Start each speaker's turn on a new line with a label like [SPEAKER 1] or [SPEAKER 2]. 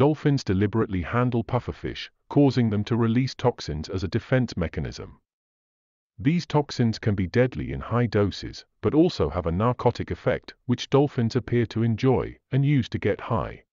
[SPEAKER 1] dolphins deliberately handle pufferfish, causing them to release toxins as a defense mechanism. These toxins can be deadly in high doses, but also have a narcotic effect, which dolphins appear to enjoy and use to get high.